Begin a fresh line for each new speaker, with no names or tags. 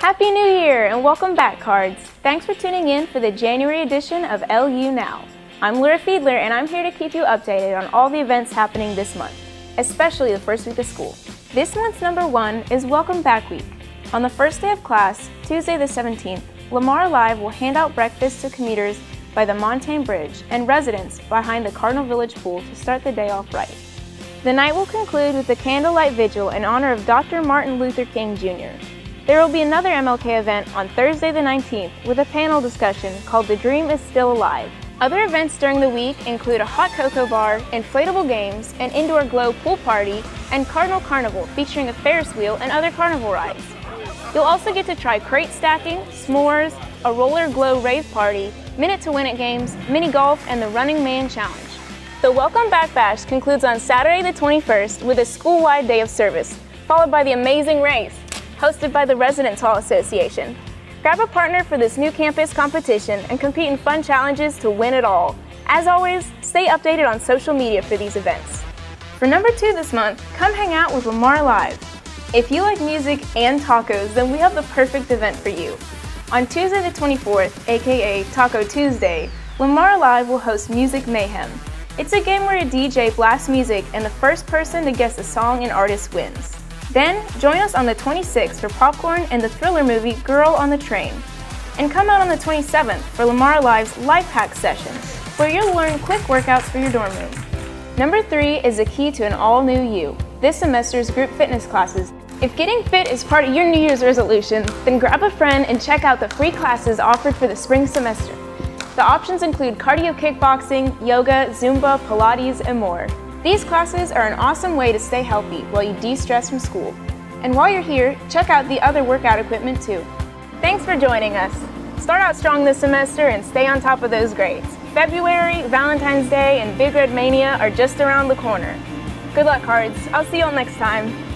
Happy New Year and welcome back, Cards. Thanks for tuning in for the January edition of LU Now. I'm Laura Fiedler and I'm here to keep you updated on all the events happening this month, especially the first week of school. This month's number one is Welcome Back Week. On the first day of class, Tuesday the 17th, Lamar Live will hand out breakfast to commuters by the Montagne Bridge and residents behind the Cardinal Village Pool to start the day off right. The night will conclude with a candlelight vigil in honor of Dr. Martin Luther King Jr. There will be another MLK event on Thursday the 19th with a panel discussion called The Dream is Still Alive. Other events during the week include a hot cocoa bar, inflatable games, an indoor glow pool party, and Cardinal Carnival featuring a Ferris wheel and other carnival rides. You'll also get to try crate stacking, s'mores, a roller glow rave party, minute to win it games, mini golf, and the Running Man Challenge. The Welcome Back Bash concludes on Saturday the 21st with a school-wide day of service, followed by the Amazing Race, hosted by the Residence Hall Association. Grab a partner for this new campus competition and compete in fun challenges to win it all. As always, stay updated on social media for these events. For number two this month, come hang out with Lamar Live. If you like music and tacos, then we have the perfect event for you. On Tuesday the 24th, aka Taco Tuesday, Lamar Live will host Music Mayhem. It's a game where a DJ blasts music and the first person to guess the song and artist wins. Then, join us on the 26th for popcorn and the thriller movie Girl on the Train. And come out on the 27th for Lamar Live's Life Hack Session, where you'll learn quick workouts for your dorm room. Number three is the key to an all-new you, this semester's group fitness classes. If getting fit is part of your New Year's resolution, then grab a friend and check out the free classes offered for the spring semester. The options include cardio kickboxing, yoga, Zumba, Pilates, and more. These classes are an awesome way to stay healthy while you de-stress from school. And while you're here, check out the other workout equipment too. Thanks for joining us. Start out strong this semester and stay on top of those grades. February, Valentine's Day, and Big Red Mania are just around the corner. Good luck, cards. I'll see you all next time.